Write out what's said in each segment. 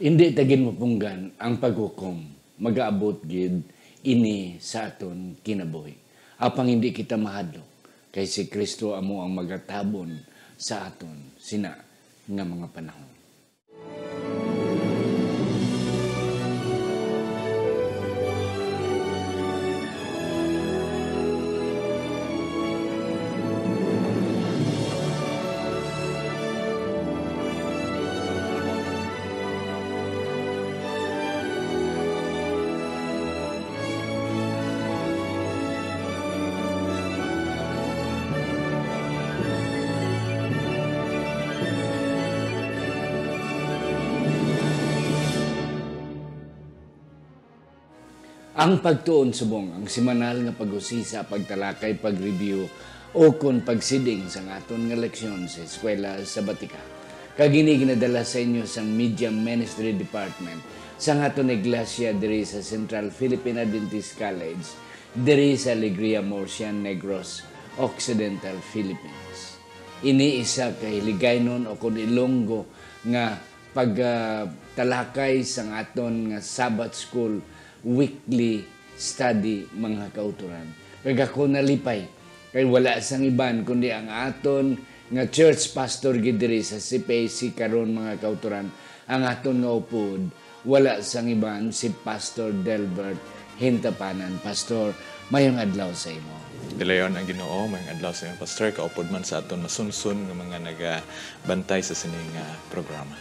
Hindi tagin mo punggan ang paghukom, magaabot gid ini sa aton kinabuhi. Apang hindi kita mahadlok, kay si Kristo amo ang magatabon sa aton sina nga mga panahon. Ang pagtuon subong ang simanal nga pag-usisa, pagtalakay, pag-review o kon pagsiding sa aton nga leksyon sa eskwela sa Batika. Kagini ginadala sa inyo sa Media Ministry Department sa aton iglesia diri sa Central Philippine Adventist College diri sa Alegria Morsian Negros, Occidental Philippines. Ini isa kay ligaynon o kun ilonggo nga pagtalakay uh, sa aton nga Sabbath School weekly study mga kauturan. Kag ako nalipay kay wala sang iban kundi ang aton nga church pastor gidiri sa CPAC karon mga kauturan ang aton nga upod wala sang iban si Pastor Delbert Hintapanan. Pastor, mayong adlaw sa imo. Dilayon ang Ginoo, mayong adlaw sa imo pastor kaupod man sa aton masunsun nga mga nagabantay sa sining uh, programa.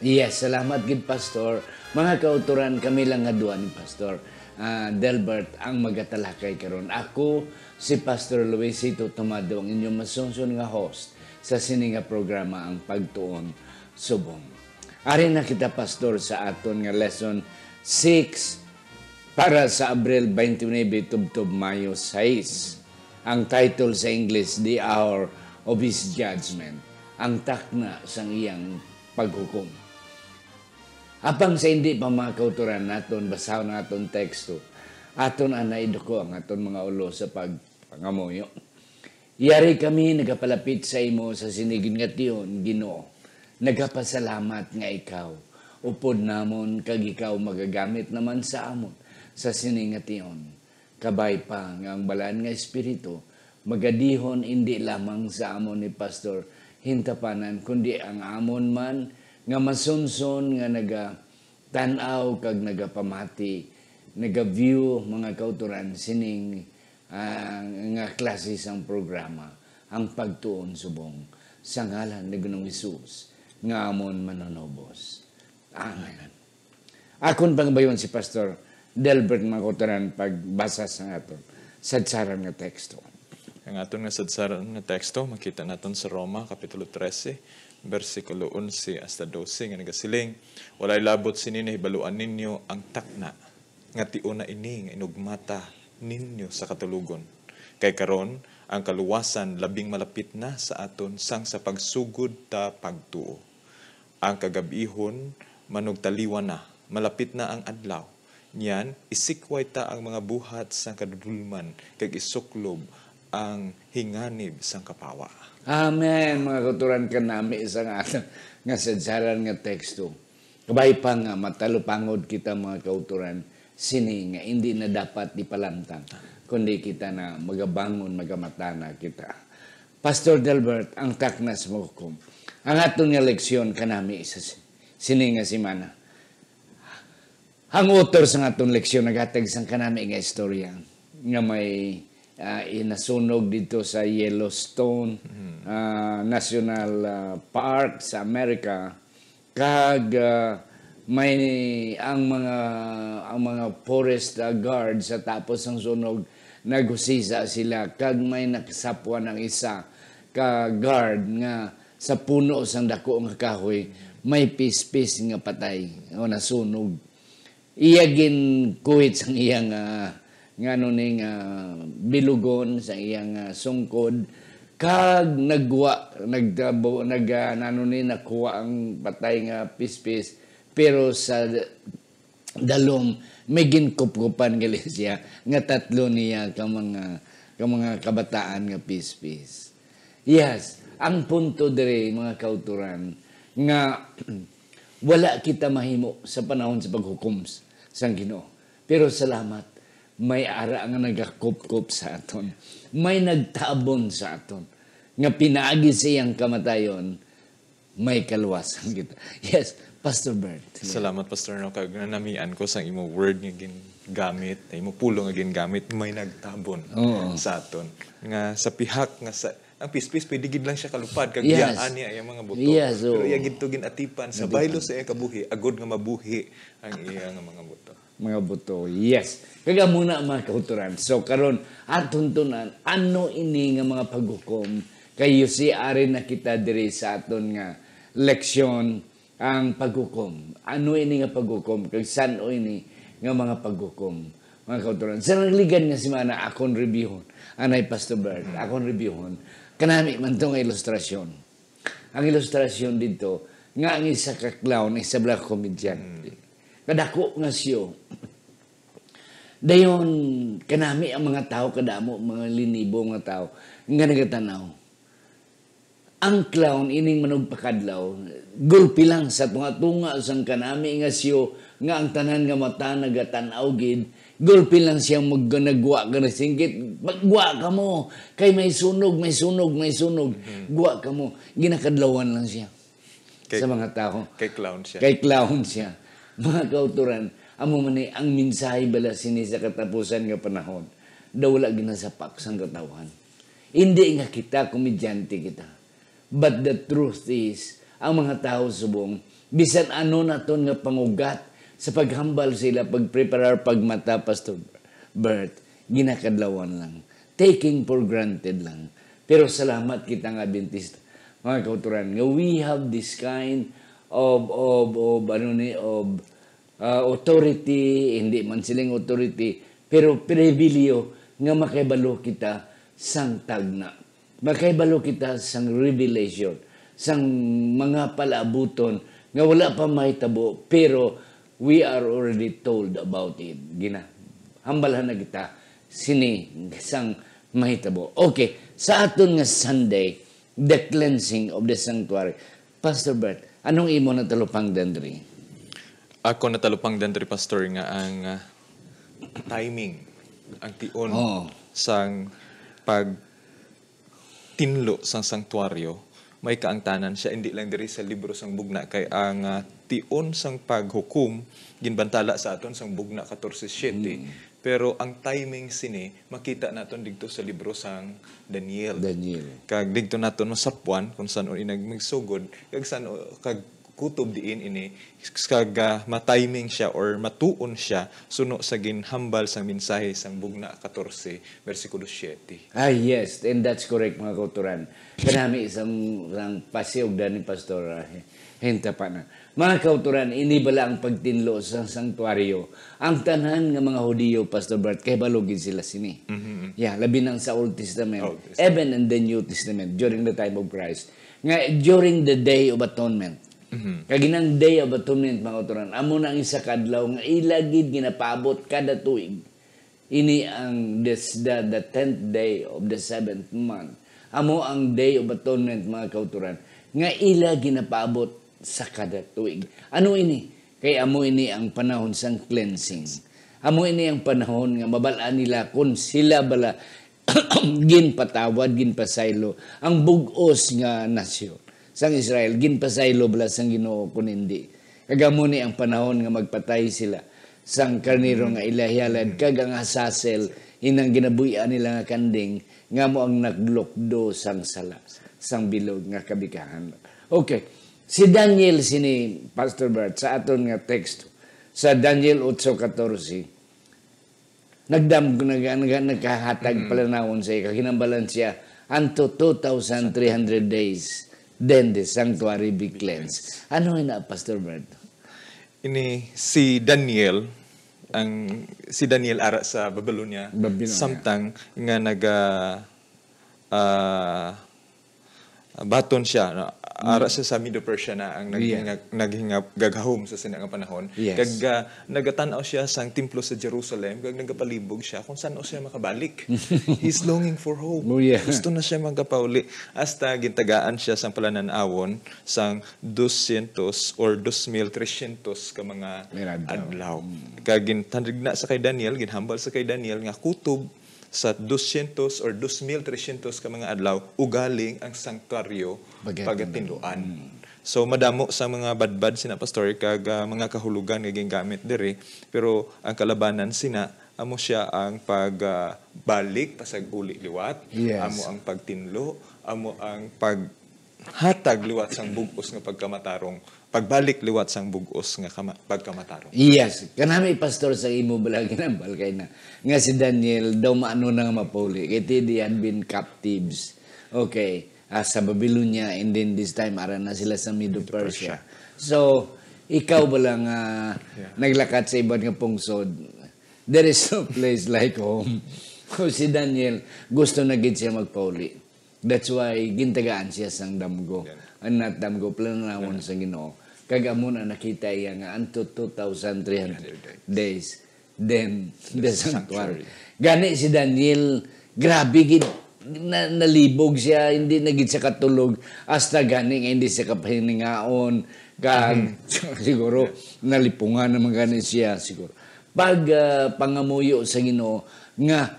Yes, salamat gid pastor. Mga kauturan kami lang nga duwa ni pastor uh, Delbert ang magatalakay karon. Ako si Pastor Luisito Tomado ang inyong masunsun nga host sa sini nga programa ang pagtuon subong. Ari na kita pastor sa aton nga lesson 6 para sa Abril 29 tubtob Mayo 6. Ang title sa English The Hour of His Judgment. Ang takna sang iyang paghukom. Apang sa hindi pa mga kauturan naton, basahon naton teksto, aton anay ko ang aton mga ulo sa pagpangamuyo. Yari kami nagapalapit sa imo sa sinigin nga tiyon, ginoo. Nagapasalamat nga ikaw. Upod namon kag ikaw magagamit naman sa amon sa siningation. Kabay pa nga ang balaan nga espiritu, magadihon hindi lamang sa amon ni Pastor hintapanan, kundi ang amon man nga masunson nga naga tanaw kag nagapamati naga-view mga kauturan sining uh, nga klase sang programa ang pagtuon subong sa ngalan ni Gunong Hesus nga amon manonobos. Amen. Akon pangbayon si Pastor Delbert Makotaran pagbasa sa aton sadsaran nga teksto. Ang aton nga sadsaran nga teksto makita naton sa Roma kapitulo 13 versikulo 11 hasta 12 nga nagasiling walay labot sini hibaluan ninyo ang takna nga tiuna ini nga inugmata ninyo sa katulugon. Kay karon ang kaluwasan labing malapit na sa aton sang sa pagsugod ta pagtuo. Ang kagabihon manugtaliwan na malapit na ang adlaw. Niyan isikway ta ang mga buhat sa kadulman kag isuklob ang hinganib sang kapawa Amen, mga kuturan ka nami isang atang nga sadsaran nga teksto. Kabay pa nga matalupangod kita mga kauturan sini nga hindi na dapat ipalantang kundi kita na magabangon magamatana kita. Pastor Delbert, ang taknas mo ko. Ang atong nga leksyon kanami isa sini nga si Mana. Ang author sa atong leksyon nagatag sang kanami nga istorya nga may uh, inasunog dito sa Yellowstone mm-hmm. uh, National uh, Park sa Amerika. Kag uh, may ang mga ang mga forest uh, guards sa tapos ng sunog nagusisa sila. Kag may nakasapwa ng isa ka guard nga sa puno sang dako nga kahoy may pispis nga patay o nasunog. Iya gin kuhit sang iyang uh, nga ning uh, bilugon sa iyang uh, sungkod. Kag nagwa nagdabo nag uh, nano ni nakuha ang patay nga pispis. Pero sa dalom may ginkup-kupan gali nga tatlo niya ka mga ka mga kabataan nga pispis. Yes ang punto dire mga kauturan nga wala kita mahimo sa panahon sa paghukom sa Ginoo. Pero salamat, may ara nga nagakop-kop sa aton. May nagtabon sa aton. Nga pinaagi siyang kamatayon, may kaluwasan kita. Yes, Pastor Bert. Salamat Pastor no kag nanamian ko sa imo word nga gingamit, na imo pulo nga gingamit may nagtabon Oo. sa aton. Nga sa pihak nga sa ang pispis pwede gid lang siya kalupad kag Yes. yes. niya ang mga buto. Yes, oo. Pero iya gid to ginatipan sa baylo sa iya kabuhi, agod nga mabuhi ang iya nga mga buto. mga buto. Yes. Kaga muna mga kauturan. So karon aton tunan ano ini nga mga paghukom kayo si ari na kita diri sa aton nga leksyon ang paghukom. Ano ini nga paghukom kag san o ini nga mga paghukom mga kauturan. Sa nagligan nga si mana akon reviewon. Anay Pastor Bert, akon reviewon. Kanami man to nga ilustrasyon. Ang ilustrasyon dito nga ang isa ka clown, isa black komedyante. Kadako nga siyo. Dayon kanami ang mga tao kadamo mga linibo mga tao nga nagatanaw. Ang clown ining manugpakadlaw gulpi lang sa tunga-tunga sang kanami nga siyo nga ang tanan nga mata nagatanaw gid gulpi lang siyang mag nagwa ka na singgit magwa ka mo kay may sunog may sunog may sunog guwa ka mo ginakadlawan lang siya Kay- sa mga tao Kay clown siya. Kay clown siya. Mga kauturan, amo man ang mensahe bala sini sa katapusan nga panahon. Daw wala ginasapak sang katawan. Hindi nga kita komedyante kita. But the truth is, ang mga tao subong, bisan ano naton nga pangugat sa paghambal sila, pagpreparar pagmata, Pastor Bert, ginakadlawan lang. Taking for granted lang. Pero salamat kita nga Adventista mga kauturan nga we have this kind of of of ano ni of uh, authority hindi man siling authority pero pribilyo nga makaibalo kita sang tagna makaibalo kita sang revelation sang mga palabuton nga wala pa mahitabo pero we are already told about it gina hambalhan na kita sini sang mahitabo okay sa aton nga Sunday the cleansing of the sanctuary. Pastor Bert, anong imo na talupang dandri? Ako natalupang dandri pastor nga ang ah, timing ang tion Oo. sang pag tinlo sang sanktuaryo may kaangtanan siya. Hindi lang diri sa libro sang bugna kay ang ah, tion sang paghukom ginbantala sa aton sang bugna 14:7 pero ang timing sini makita naton didto sa libro sang Daniel. Daniel. kag dito naton masapwan kung saan o inagmigsugod kag saan kag kutob diin ini kag ah, ma-timing siya or matuon siya suno sa ginhambal sang mensahe sang bugna 14 bersikulo 7 Ah, yes. And that's correct, mga kauturan. Kanami isang, isang pasiog ni Pastor ah, Henta pa na. Mga kauturan, ini bala ang pagtinlo sa sanktuaryo. Ang tanan nga mga Hudiyo, Pastor Bert, kay balugin sila sini. Yeah, labi nang sa Old Testament, Old Testament. even in the New Testament, during the time of Christ. Nga, during the Day of Atonement, Kaginang Day of Atonement, mga kauturan, amo na ang isa kadlaw nga ilagid ginapabot kada tuig. Ini ang this, the, the 10th day of the seventh month. Amo ang Day of Atonement, mga kauturan, nga ila ginapaabot sa kada tuig. Ano ini? Kay amo ini ang panahon sang cleansing. Amo ini ang panahon nga mabalaan nila kung sila bala ginpatawad, ginpasaylo ang bugos nga nasyon sang Israel ginpasaylo bala sang Ginoo kun hindi. Kagamo ni ang panahon nga magpatay sila sang karniro nga ilahyalan kag ang asasel inang ginabuyan nila nga kanding nga mo ang naglokdo sang sala sang bilog nga kabikahan. Okay. Si Daniel sini Pastor Bert sa aton nga teksto sa Daniel 8:14 nagdam nag, nag, nagkahatag palanawon sa iya kaginambalan siya unto 2,300 days then the sanctuary be cleansed. Ano na, Pastor Bert? ini si Daniel ang si Daniel ara sa Babylonia Babylonia. samtang nga naga ah, baton siya no? ara siya sa Medo Persia na ang naging, naging gagahom sa sinang panahon. Yes. Kag uh, nagatanaw siya sa templo sa Jerusalem, kag nagapalibog siya kung saan siya makabalik. He's longing for home. Oh, yeah. Gusto na siya magapauli. Hasta gintagaan siya sa palananawon sang 200 or 2,300 ka mga May adlaw. adlaw. Kag gintandig na sa kay Daniel, ginhambal sa kay Daniel nga kutob sa 200 or 2,300 ka mga adlaw ugaling ang sanktuaryo Pagatinduan. pagatinduan. So madamo sa mga badbad sina pastor kag ah, mga kahulugan nga gingamit diri pero ang kalabanan sina amo siya ang pagbalik pasag uli liwat Yes. amo ang pagtinlo amo ang paghatag liwat sang bugos nga pagkamatarong pagbalik liwat sang bugos nga kama, pagkamatarong Yes, kanami pastor sa imo bala ginambal kay na nga si Daniel daw maano na nga mapuli kay ti they had been captives. Okay, ah, sa Babylonia and then this time ara na sila sa Medo Persia. So ikaw ba lang ah, naglakat sa ibang nga pungsod? There is no place like home. Kung si Daniel gusto na gid siya magpauli. That's why gintagaan siya sang damgo. Ang not damgo planawon sa Ginoo. Kag amo na nakita iya nga anto 2300 days. Then the sanctuary. Gani si Daniel grabe gid na, nalibog siya hindi na gid siya katulog. Hasta gani nga hindi siya kapahiningaon kag siguro nalipungan naman gani siya siguro. Pag ah, pangamuyo sa Ginoo nga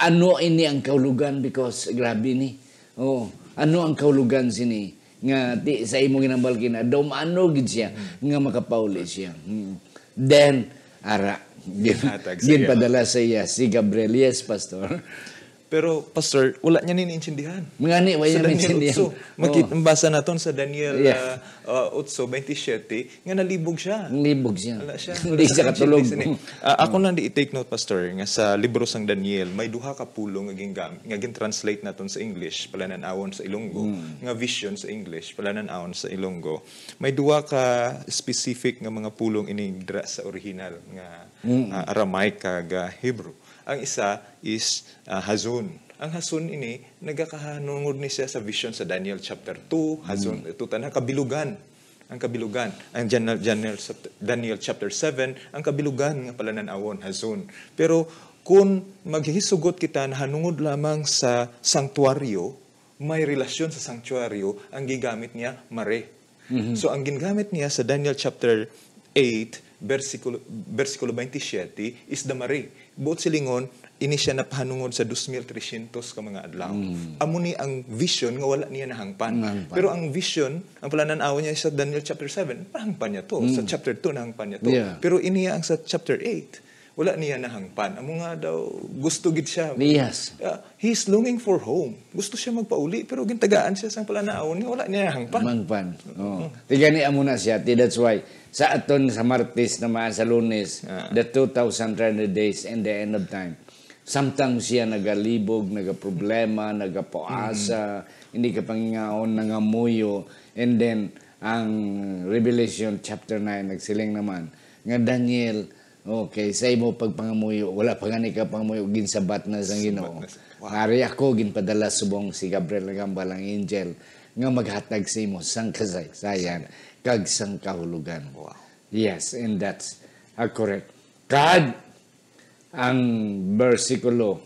ano ini ang kaulugan because grabe ni. Oh ano ang kaulugan sini nga ti sa imo ginambal kina daw maano gid siya. Nga makapauli siya. Mm. then ara gin, padala sa iya si Gabriel. Yes pastor pero pastor wala niya niniintindihan mga ni sa wala Daniel maintindihan 8. Makita, basa naton sa Daniel Yeah. uh, uh, 8, 27, nga nalibog siya. ang libog siya Wala siya. hindi siya katulog. Ah, ako lang di i-take note, Pastor, nga sa libro sang Daniel, may duha ka pulong nga gingam, nga gin-translate naton sa English, palanan-awon sa Ilonggo, nga vision sa English, palanan-awon sa Ilonggo. May duha ka specific nga mga pulong ining dra sa original nga ah, Aramaic kag Hebrew. Ang isa is ah, Hazon. Ang Hazon ini nagakahanungod ni siya sa vision sa Daniel chapter 2, Hazon ito tanang kabilugan ang kabilugan. Ang Daniel, Daniel, Daniel chapter 7, ang kabilugan nga pala nanawon, hazon. Pero kung maghihisugot kita na hanungod lamang sa sanktuaryo, may relasyon sa sanktuaryo, ang gigamit niya, mare. So ang ginagamit niya sa Daniel chapter 8, versikulo, versikulo 27, is the mare. Buot silingon, ini siya napahanungod sa 2,300 ka mga adlaw. Amo ni ang vision nga wala niya nahangpan. Nahangpan. Pero ang vision, ang palananawa niya sa Daniel chapter 7, nahangpan niya to. Sa chapter 2, nahangpan niya to. Yeah. Pero iniya ang sa chapter 8, wala niya nahangpan. Amo nga daw, gusto gid siya. yes Uh, he's longing for home. Gusto siya magpauli, pero gintagaan siya sa palanaaw niya, wala niya nahangpan. Mangpan. Oh. Tiga ni amo na siya. That's why sa aton sa Martes naman sa Lunes, Ah. the 2,300 days and the end of time. Sometimes siya nagalibog, nagaproblema, nagapoasa, hindi ka pangingaon, nangamuyo. And then, ang Revelation chapter 9, nagsiling naman, nga Daniel, okay, sa imo pagpangamuyo, wala pa gani ka pangamuyo, ginsabat na sa Ginoo. Wow. Ari ako, ginpadala subong si Gabriel Nagambal, ang angel, nga maghatag sa imo sang kasaysayan, kag sang kahulugan. Wow. Yes, and that's uh, correct. Kag ang versikulo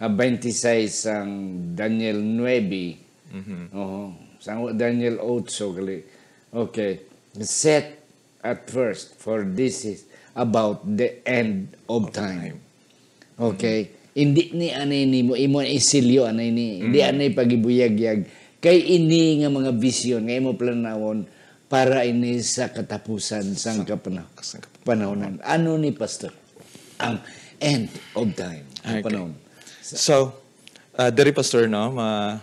uh, 26 sang Daniel 9. Oo. Sang Daniel 8 gali. Okay. Set at first for this is about the end of time. Okay. Hindi ni anay ni mo imo isilyo anay ni. Hindi anay pagibuyag-yag kay ini nga mga vision nga imo planawon para ini sa katapusan sang kapana Sang kap- panahonan. Ano ni pastor? Ang end of time. Ang Okay. panahon. So, uh, dari pastor no, ma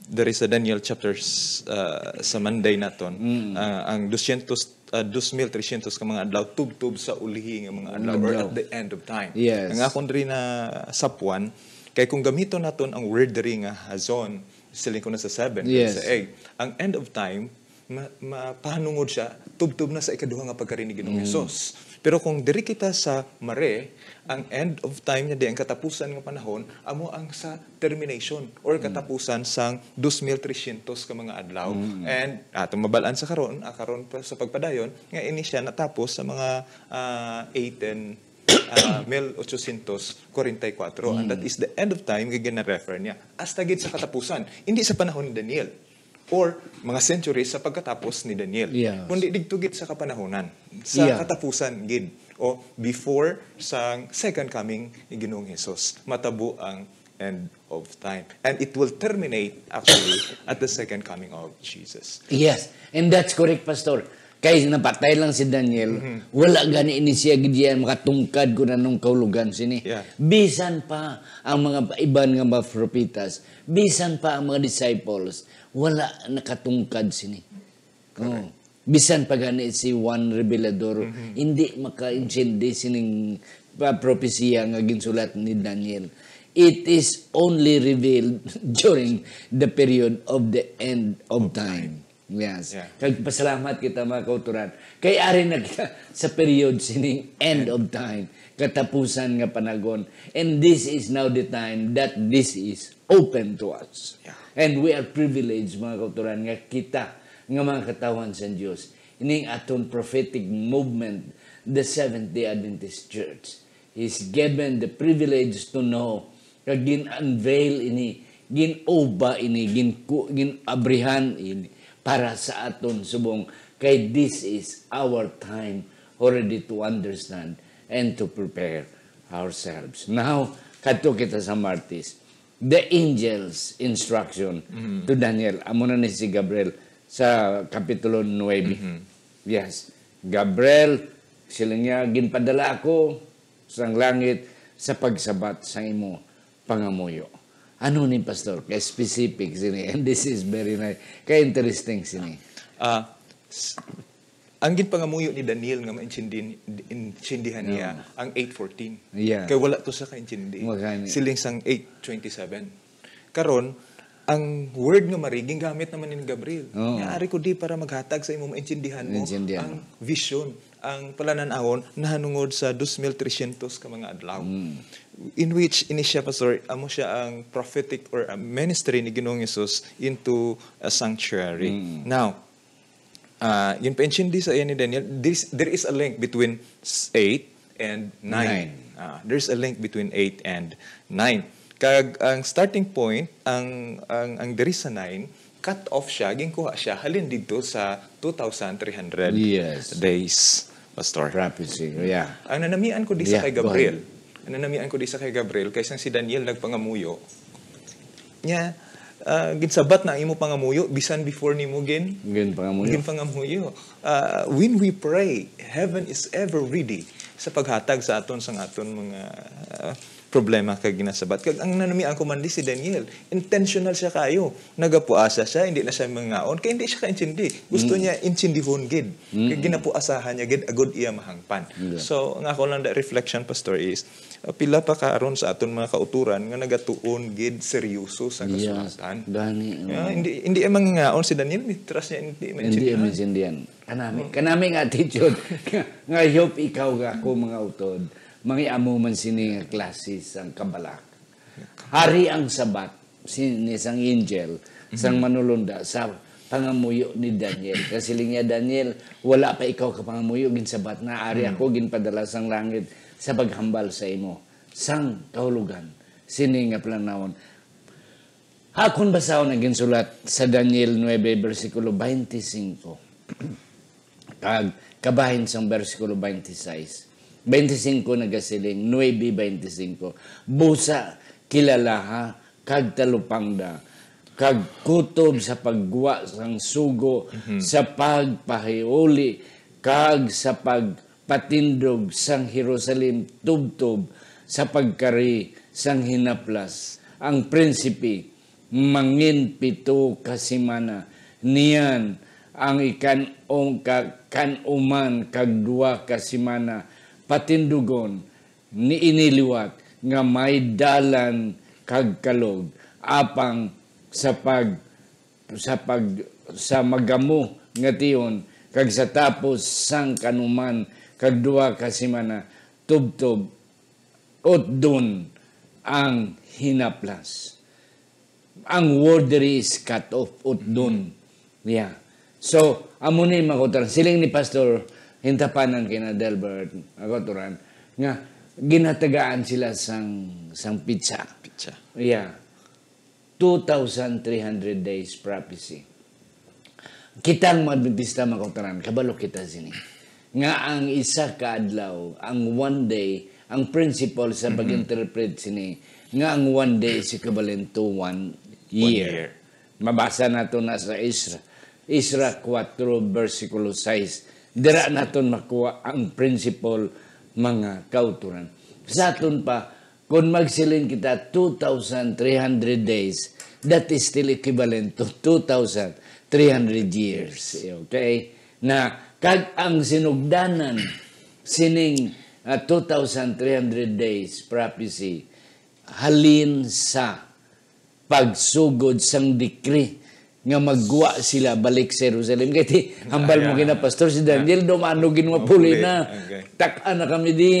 dari sa Daniel chapters uh, sa Monday naton, uh, ang 200 uh, 2,300 ka mga adlaw tubtub sa ulihi nga mga adlaw or at the end of time. Yes. Ang akon diri na sapwan kay kung gamiton naton ang word diri nga hazon siling ko na sa 7 Yes. sa 8 ang end of time ma mapahanungod siya tubtub na sa ikaduha nga pagkarinig Mm. ng Hesus Pero kung diri kita sa mare, ang end of time niya di ang katapusan ng panahon amo ang sa termination or katapusan sang 2,300 ka mga adlaw. And atong mabalaan sa karon, ah, karon pa sa pagpadayon nga ini siya natapos sa mga ah, 18 uh, 1844 and that is the end of time nga gina-refer niya hasta gid sa katapusan hindi sa panahon ni Daniel or mga centuries sa pagkatapos ni Daniel Yes. kundi digtugit sa kapanahonan sa Yeah. katapusan gid o before sa second coming ni Ginoong Hesus matabo ang end of time and it will terminate actually at the second coming of Jesus Yes, and that's correct, Pastor. Kay napatay lang si Daniel, Mm-hmm. wala gani ini siya gidiyan makatungkad ko na nung kaulugan sini. Yeah. Bisan pa ang mga iban nga mga propitas, bisan pa ang mga disciples, wala nakatungkad sini. Oh. Bisan pa gani si Juan Revelador, Mm-hmm. hindi maka-intindi sining pa propesiya nga ginsulat ni Daniel. It is only revealed during the period of the end of time. Yes. Yeah. Kag pasalamat kita mga kauturan. Kay ari na kita sa period sining end of time, katapusan nga panagon. And this is now the time that this is open to us. Yeah. And we are privileged mga kauturan nga kita nga mga katawan sa Dios. Ining aton prophetic movement, the Seventh-day Adventist Church is given the privilege to know kag gin-unveil ini, gin-oba ini, gin gin-abrihan ini para sa aton subong kay this is our time already to understand and to prepare ourselves. Now, kadto kita sa Martis. The angel's instruction to Daniel. Amo na ni si Gabriel sa kapitulo 9. Yes. Gabriel, sila niya, ginpadala ako sa langit sa pagsabat sa imo pangamuyo. Ano ni Pastor? Kaya specific sini. And this is very nice. Kaya interesting sini. Ah, s- ang ginpangamuyo ni Daniel nga maintindihan niya ang 8:14. Yeah. Kay wala to sa kaintindi. Siling sang 8:27. Karon ang word nga mariging gamit naman ni Gabriel. Oo. Nga ari ko di para maghatag sa imo maintindihan mo ang vision, ang palananawon nahanungod sa 2,300 ka mga adlaw. In which ini siya pastor, amo siya ang prophetic or a ministry ni Ginoong Hesus into a sanctuary. Now, uh, yung pension di sa iyan ni Daniel, this, there is a link between s- 8 and 9. Nine. Ah, there's a link between 8 and 9. Kag ang starting point, ang ang ang diri sa 9, cut off siya, ginkuha siya halin dito sa 2,300 Yes. days, Pastor. Prophecy. Yeah. Ang nanamian ko di sa Yeah, kay Gabriel, ang nanamian ko di sa kay Gabriel, kaysa si Daniel nagpangamuyo, niya, ah, ginsabat na imo pangamuyo, bisan before ni mo gin, Ganun pa nga mo Gin pangamuyo. Ah, when we pray, heaven is ever ready sa paghatag sa aton sang aton mga ah, problema kag ginasabat. Kag ang nanamian ko man si Daniel, intentional siya kayo. Nagapuasa siya, hindi na siya mangaon, kay hindi siya kaintindi. Gusto niya intindihon gid. Kag ginapuasahan niya gid agud iya mahangpan. So, ang ako lang da reflection pastor is ah, pila pa karon sa aton mga kauturan nga nagatuon gid seryoso sa Yes. kasulatan. Gani. Ah, hindi hindi ay mangingaon si Daniel, ni trust niya hindi Hindi maintindihan. maintindihan. Kanami, kanami nga attitude. nga hope ikaw ga ako mga utod. Mga amo man sini klase sang kabalak. Hari ang sabat sini sang angel sang manulunda sa pangamuyo ni Daniel. Kasi linya Daniel, wala pa ikaw ka pangamuyo ginsabat na ari ako ginpadala sang langit sa paghambal sa imo. Sang kahulugan. Sini nga planawon. Hakon basahon ang ginsulat sa Daniel 9 versikulo 25. Kag kabahin sang versikulo 26. 25 nagasiling 9:25. Busa kilalaha kag talupangda kag kutob sa pagguwa sang sugo sa pagpahiuli kag sa pagpatindog sang Jerusalem tubtob sa pagkari sang hinaplas ang prinsipe mangin pito kasimana niyan ang ikan ong ka, kanuman kag duwa kasimana patindugon ni iniliwat nga may dalan kag kalog apang sa pag sa pag sa magamo nga tiyon kag sa tapos sang kanuman kag duha ka semana tubtob ut dun ang hinaplas. Ang word is cut off ut dun yeah. So amo ni makuturan siling ni pastor hintapanan kina Delbert makuturan nga ginatagaan sila sang sang pizza Pitsa. yeah 2,300 days prophecy. Kitang Adventista makotaran, kabalo kita sini. Nga ang isa ka adlaw, ang one day, ang principle sa pag-interpret sini, nga ang one day si kabalen to one year. year. Mabasa nato na sa Isra. Isra 4, versikulo 6. Dira naton makuha ang principle mga kauturan. Sa aton pa, kung magsilin kita 2,300 days, that is still equivalent to 2,300 years. Okay? Na kag ang sinugdanan sining ah, 2,300 days prophecy halin sa pagsugod sang decree nga magwa sila balik sa Jerusalem. Kaya ti, hambal mo kina Pastor si Daniel, dumano ginwapuli Mapuli. na. Okay. Takan na kami di.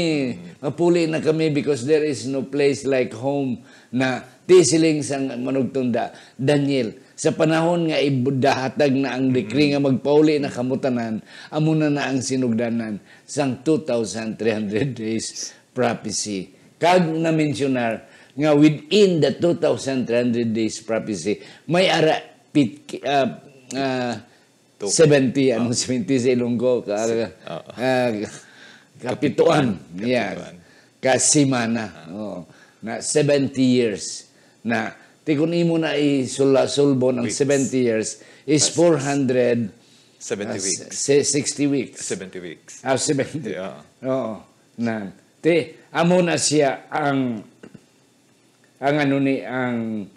Mapuli na kami because there is no place like home na tisiling sang manugtunda. Daniel, sa panahon nga ibudahatag na ang decree nga magpauli na kamutanan, amo na na ang sinugdanan sang 2,300 days prophecy. Kag na mentionar nga within the 2,300 days prophecy, may ara pit, uh, uh, 70, anong 70 sa Ilonggo? Ka, Oo. ah, kapituan. Yeah. Kasimana. Oo. Na 70 years. Na, tikun imo na isula-sulbo ng 70 years is 400 70 ah, weeks. se- 60 weeks. 70 weeks. Ah, 70. Yeah. Oo. Na. Te, amo na siya ang ang ano ni ang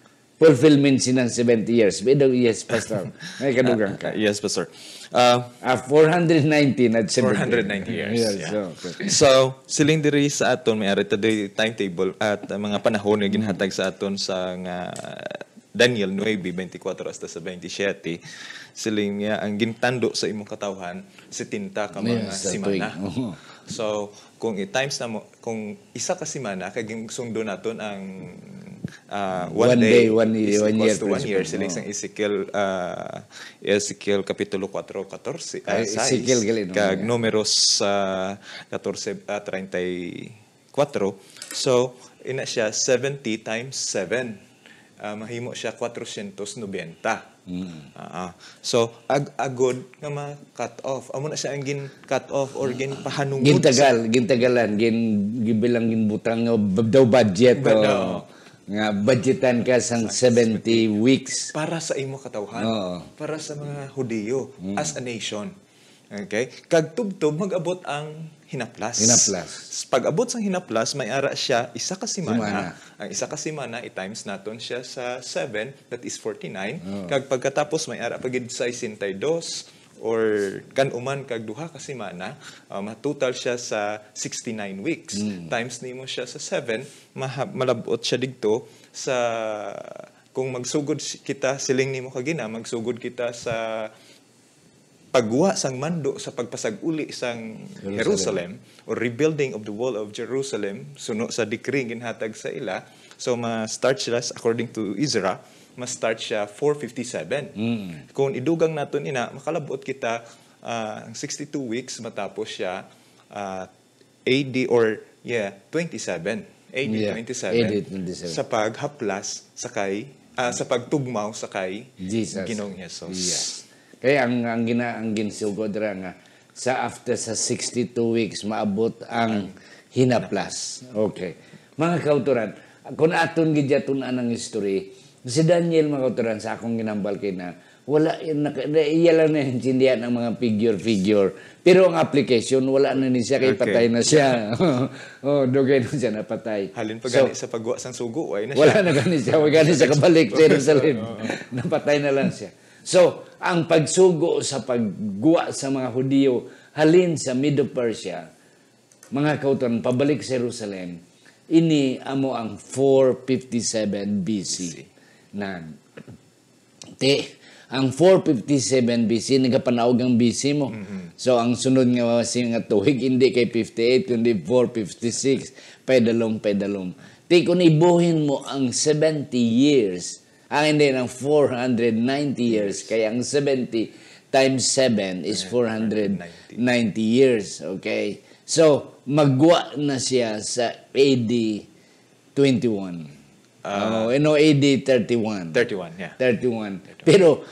fulfillment sinang 70 years. Pero yes, Pastor. May kadugang ka. Uh, yes, Pastor. Uh, Ah, 419 at 70. 490 years. Yes, yeah. so, okay. So, siling diri sa aton may ari today timetable at uh, mga panahon nga ginhatag sa aton sa nga Daniel 9:24 hasta sa 27 siling nga ang gintando sa imong katawhan si tinta ka mga Yes, simana. Oo. So, kung i-times na mo, kung isa ka simana, kay sundo naton ang ah, One one, day, day, one is one year to one year. Sila isang Ezekiel, ah, Ezekiel Kapitulo 4, 14, Ay, uh, 6, Ezekiel gali, no? kag Yeah. numeros sa 14, ah, 34. So, ina siya 70 times 7. Ah, mahimo siya 490. Mm. Ah. so, ag agod nga ma-cut off. Amo na siya ang gin-cut off or gin-pahanungod. Gintagal, gintagalan, gin gibilang ginbutang nga daw budget Ba- o no. Nga budgetan ka sang 70 weeks. para sa imo katawhan, Oo. para sa mga Hudiyo as a nation. Okay? Kag tubtob mag-abot ang hinaplas. Hinaplas. S- Pag-abot sang hinaplas, may ara siya isa ka simana. Ang isa ka simana i-times naton siya sa 7, that is 49. Kag pagkatapos may ara pagid sa 62 or kanuman kag duha ka semana uh, total siya sa 69 weeks. Times nimo siya sa 7 maha- malabot siya didto sa kung magsugod kita siling nimo kagina magsugod kita sa pagwa sang mando sa pagpasag-uli sang Jerusalem. Or rebuilding of the wall of Jerusalem suno sa decree ginhatag sa ila. So ma-start sila according to Ezra ma-start siya 457 kung idugang naton ina makalabot kita ah, ang 62 weeks matapos siya ah, AD or yeah 27 AD Yeah, 27 AD 27. sa paghaplas sa kay ah, sa pagtugmaw sa kay Jesus. Ginoong Hesus. Yeah. Kaya ang ang gina ang ginsugod ra nga sa after sa 62 weeks maabot ang hinaplas. Okay. Mga kauturan, kung aton gidyaton anang history, si Daniel mga kauturan sa akong ginambal kay na wala iya lang na intindihan ang mga figure-figure. Pero ang application, wala na ni siya kay Okay. patay na siya. oh, dugay na siya napatay. Halin pa So, gani sa pagwa sang sugo, ay na siya. wala na gani siya. Wala gani siya kabalik sa Jerusalem. Napatay na lang siya. So, ang pagsugo sa pagguwa sa mga Hudiyo halin sa Medo Persia, mga kautan, pabalik sa Jerusalem, ini amo ang 457 BC. Na, te, ang 457 BC nagapanawag ang BC mo. So ang sunod nga si nga tuig hindi kay 58 kundi 456 pedalom pedalom. Ti kung ibuhin mo ang 70 years, ang hindi ng 490 years kaya ang 70 times 7 is 490 years, okay? So magwa na siya sa AD 21. Oh, no, AD 31. 31, yeah. 31. Pero,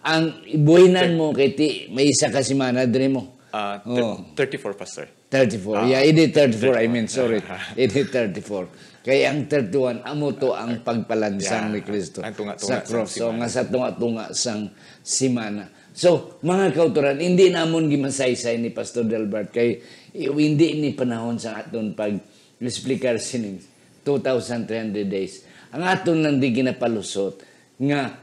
ang buhinan mo kay ti, may isa ka simana dre mo. Uh, Oh. 34, Pastor. 34. yeah, AD 34, I mean, sorry. AD 34. Kaya ang 31, amo to ang pagpalansang Yeah. ni Kristo Ang tunga-tunga sa cross. So, nga sa tunga-tunga sang simana. So, mga kauturan, hindi namon gimasaysay ni Pastor Delbert kay i- hindi ni panahon sa aton pag explicar sining 2,300 days. Ang aton lang di ginapalusot nga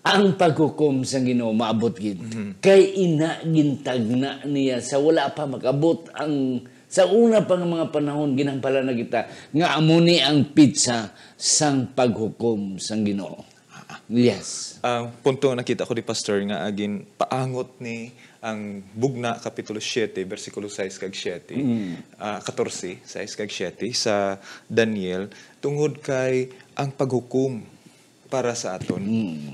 ang paghukom sa Ginoo maabot gid. Kay ina gintagna niya sa wala pa makabot ang sa una pa nga mga panahon ginampala na kita nga amo ni ang pizza sang paghukom sang Ginoo. Yes. Ang punto nga nakita ko di Pastor nga agin paangot ni ang Bugna Kapitulo 7, versikulo 6 kag 7, ah, 14, 6 kag 7 sa Daniel, tungod kay ang paghukom para sa aton,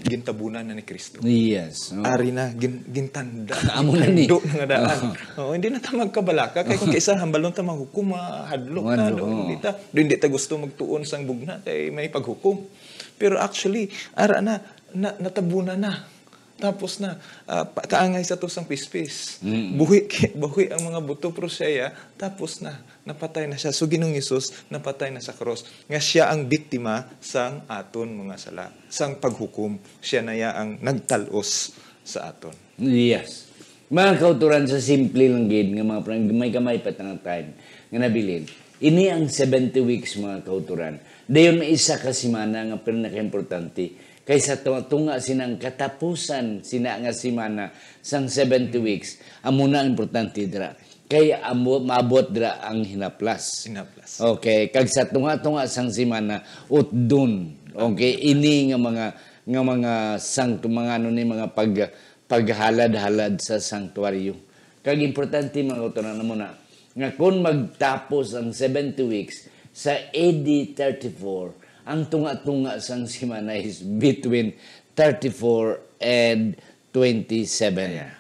gintabunan na ni Kristo. yes oh. Ari na, gin, gintanda. Amo na ni. Na nga daan. Oo, hindi na ta magkabalaka. Kaya kung kaisa hambalon ta maghukom, mahadlok ta. Mahadlok, no? oo. Hindi ta. do Hindi ta gusto magtuon sang bugna kay may paghukom. Pero actually, ara na, na natabunan na. Tapos na, pa- kaangay sa to sang pispis. Buhi, ki- buhi ang mga buto pro siya, tapos na, napatay na siya. So, Ginong Isus, napatay na sa cross. Nga siya ang biktima sang aton mga sala. Sang paghukom. Siya na ya ang nagtalos sa aton. Yes. Mga kauturan sa simple lang gid nga mga prang may kamay pa tang time nga nabilin. Ini ang 70 weeks mga kauturan. Dayon isa ka simana nga pinaka-importante kaysa tunga sinang katapusan sina nga simana sang 70 weeks amo na importante dira kaya amo maabot dira ang hinaplas Hinaplas. Okay, kag sa tunga-tunga sang simana ut dun. Okay, ini nga mga nga mga sang mga ano ni mga pag paghalad-halad sa sanctuaryo. Kag importante mga kautunan mo na nga kung magtapos ang 70 weeks sa AD 34, ang tunga-tunga sang simana is between 34 and 27. Yeah.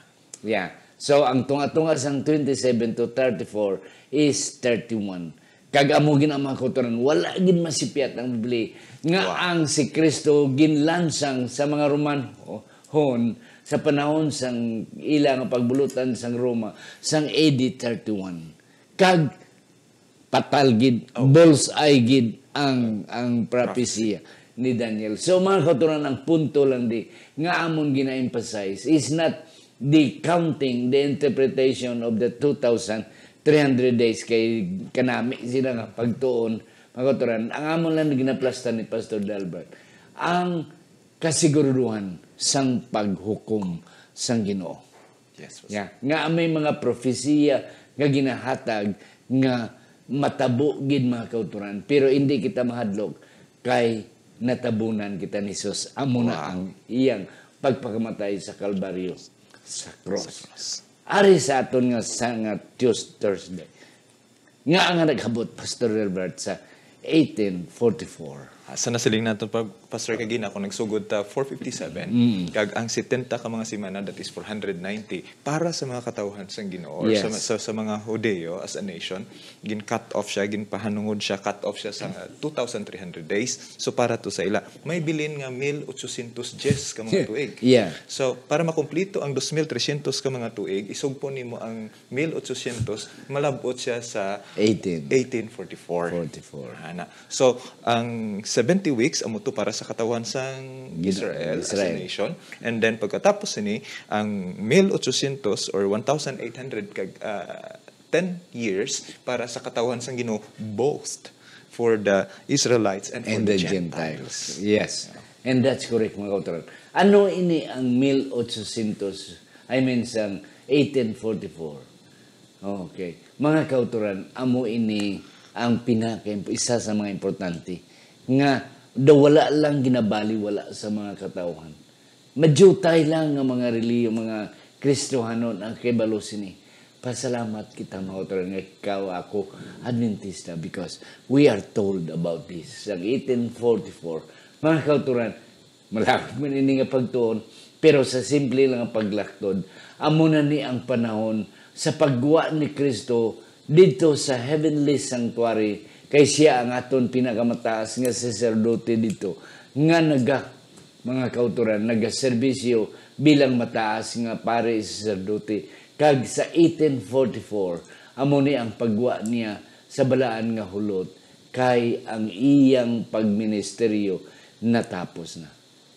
Yeah. So, ang tunga-tunga sang 27 to 34 is 31. Kag amo gin ang mga kauturan, wala gin masipiat ang Biblia nga ang si Kristo ginlansang sa mga Romanhon sa panahon sang ilang pagbulutan sang Roma sang AD 31. Kag patal gid bullseye gid ang ang propesya ni Daniel. So mga kauturan ang punto lang di nga amon gina-emphasize is not the counting the interpretation of the 2300 days kay kanami sila nga pagtuon mga kauturan ang amon lang ginaplasta ni Pastor Dalbert ang kasiguruhan sang paghukom sang Ginoo. Yes. Pastor. Yeah. Nga may mga profesiya nga ginahatag nga matabo gid mga kauturan pero hindi kita mahadlok kay natabunan kita ni Jesus amo na ang iyang pagpakamatay sa Kalbaryo sa cross. Ari sa aton nga sa nga Tues- Thursday. Nga ang naghabot Pastor Albert sa 1844. Sa nasiling natin pag Pastor Kagina kung nagsugod ta 457 Mm. kag ang 70 ka mga simana that is 490 para sa mga katawhan sang Ginoo Yes. sa, sa sa mga Hudeo as a nation gin cut off siya gin pahanungod siya cut off siya sa 2300 days so para to sa ila may bilin nga 1800 Jes ka mga tuig Yeah. So, para makumpleto ang 2,300 ka mga tuig, isugpo nimo ang 1,800, malabot siya sa 18. 1844. 44. Ana. So, ang 70 weeks, amo to para sa katawan sang Gid- Israel, as a Israel. nation. And then, pagkatapos ini ang 1,800 or 1,800 kag ah, 10 years para sa katawan sang Ginoo both for the Israelites and for and the, the Gentiles. Gentiles. Yes. And that's correct mga kauturan. Ano ini ang 1800, I mean sang 1844? Okay. Mga kauturan, amo ini ang pinaka isa sa mga importante nga daw wala lang ginabali wala sa mga katauhan. Majutay lang ang mga reliyo, mga Kristohanon ang kibalo sini. Pasalamat kita mga kauturan nga ikaw ako Adventista because we are told about this. Sa 1844, mga kauturan, malakot man ini nga pagtuon, pero sa simple lang ang paglaktod, amo na ni ang panahon sa pagwa ni Kristo dito sa heavenly sanctuary kay siya ang aton pinakamataas nga sacerdote dito nga naga mga kauturan nagaserbisyo bilang mataas nga pare sacerdote kag sa 1844 amo ni ang pagwa niya sa balaan nga hulot kay ang iyang pagministeryo natapos na.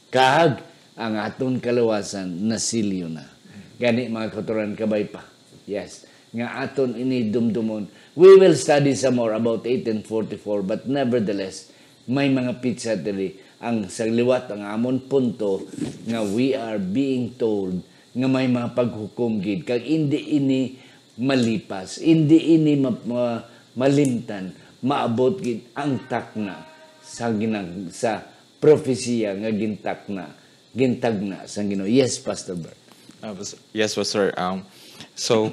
Kag ang aton kalawasan nasilyo na. Gani mga kauturan kabay pa. Yes nga aton ini dumdumon. We will study some more about 1844 but nevertheless may mga pizza diri ang sa liwat ang amon punto nga we are being told nga may mga paghukom gid kag hindi ini malipas hindi ini ma, ma, malimtan maabot gid ang takna sa ginang sa propesya nga gintakna gintagna sa Ginoo yes pastor Bert pas- yes, Pastor. Um, so,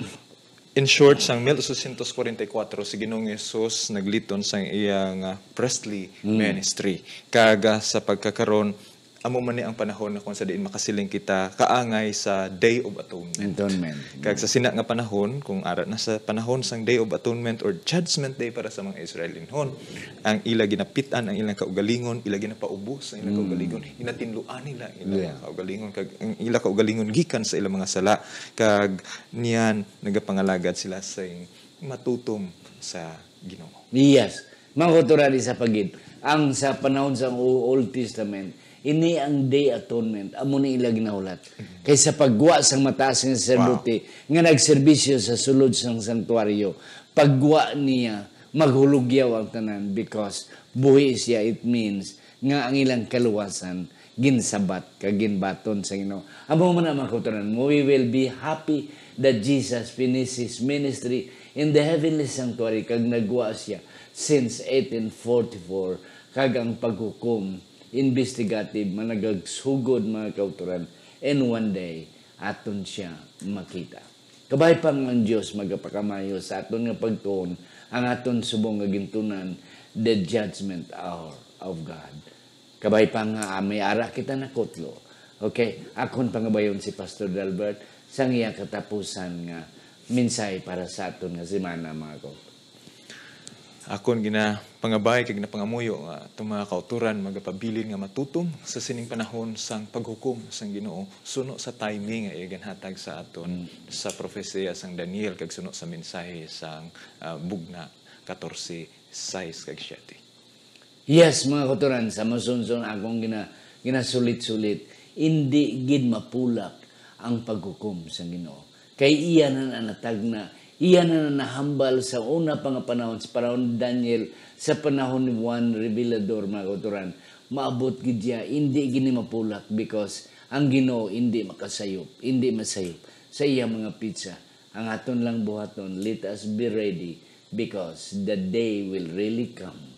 in short, sang 1844 si Ginoong Yesus nagliton sang iyang uh, priestly ministry. Kaga sa pagkakaron, amo man ni ang panahon na kung sa diin makasiling kita kaangay sa Day of Atonement. atonement Kag sa sina nga panahon, kung ara na sa panahon sang Day of Atonement or Judgment Day para sa mga Israelinhon, ang ila ginapitan, ang ilang kaugalingon, ila ginapaubos ang ilang kaugalingon, inatinluan nila ang ilang Yeah. kaugalingon, kag ang ila kaugalingon gikan sa ilang mga sala, kag niyan nagapangalagad sila sa matutom sa Ginoo. Yes. Mga kauturan sa pagid. Ang sa panahon sa Old Testament, ini ang day atonement. Amo ni ila ginahulat kay sa pagwa sang mataas nga sacerdote nga nagserbisyo sa sulod sang santuaryo pagwa niya maghulugyaw ang tanan because buhi siya it means nga ang ilang kaluwasan ginsabat kag ginbaton sa Ginoo. Amo man ang mga kauturan we will be happy that Jesus finished his ministry in the heavenly sanctuary kag nagwa siya since 1844 kag ang paghukom investigative managagsugod mga kauturan and one day aton siya makita. Kabay pang ang Dios magapakamayo sa aton nga pagtuon ang aton subong nga gintunan the judgment hour of God. Kabay pa nga ah, may ara kita nakutlo okay? Akon pangabayon si Pastor Delbert? Sa iya katapusan nga minsay para sa aton nga semana mga kauturan Akon gina pangabay kag napangamuyo nga itong mga kauturan magapabilin nga matutom sa sining panahon sang paghukom sang Ginoo suno sa timing nga iyan hatag sa aton sa propesya sang Daniel kag suno sa mensahe sang ah, bugna 14 6 kag 7. Yes, mga kauturan, sa masunson akong gina, ginasulit-sulit, hindi gid mapulak ang paghukom sa Ginoo. Kay iya na nanatag na, iya na nahambal sa una pa nga panahon, sa panahon ni Daniel, sa panahon ni Juan Revelador, mga kauturan, maabot gid siya, hindi gini mapulak because ang Ginoo hindi makasayop, hindi masayop sa iya mga pizza. Ang aton lang buhaton, let us be ready because the day will really come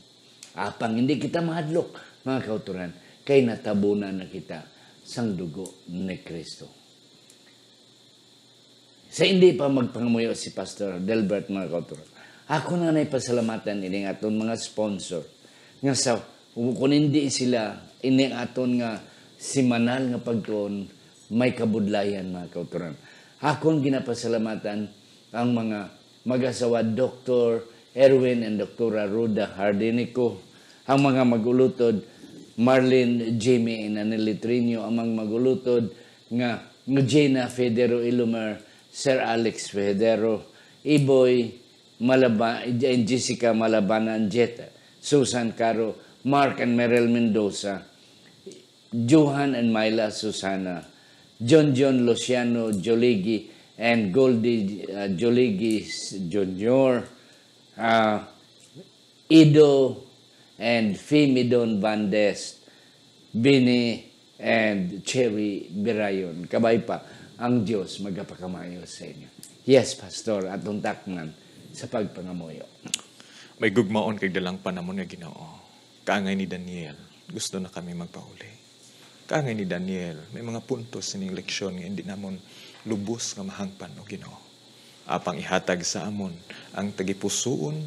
apang hindi kita mahadlok, mga kauturan, kay natabunan na kita sang dugo ni Kristo. Sa hindi pa magpangamuyo si Pastor Delbert, mga kauturan, ako na na pasalamatan ini nga aton mga sponsor. Nga sa, kung hindi sila, ini ang aton nga simanal nga pagtuon, may kabudlayan, mga kauturan. Akong ginapasalamatan ang mga mag-asawa Dr. Erwin and Dr. Ruda Hardinico, ang mga magulutod Marlene Jamie and Anneli Trino ang mga magulutod nga Jena Federo Ilumar Sir Alex Federo Iboy Malaba and Jessica Malabanan Jetta Susan Caro Mark and Merel Mendoza Johan and Myla Susana John John Luciano Joligi and Goldie uh, Joligi Jr. Uh, Ido and Femidon Vandes, Bini and Cherry Birayon. Kabay pa, ang Diyos magapakamayo sa inyo. Yes, Pastor, atong taknan sa pagpangamuyo. May gugmaon kay dalang panamon nga Ginoo. Kaangay ni Daniel, gusto na kami magpauli. Kaangay ni Daniel, may mga puntos sining leksyon nga hindi namon lubos nga mahangpan o Ginoo. Apang ihatag sa amon ang tagipusoon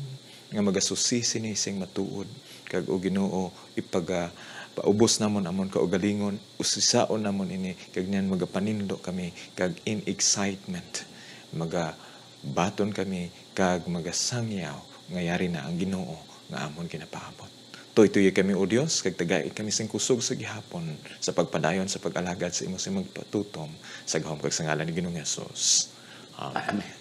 nga magasusi sinising matuod kag o Ginoo ipaga paubos namon amon kaugalingon usisaon namon ini kag niyan magapanindot kami kag in excitement maga baton kami kag magasangyaw nga yari na ang Ginoo nga amon ginapaabot. Toy-toy kami o Dios kag tagay kami sing kusog sa gihapon sa pagpadayon sa pag-alagad sa imo sa magpatutom sa gahom kag sa ngalan ni Ginoong Hesus. Amen. Amen.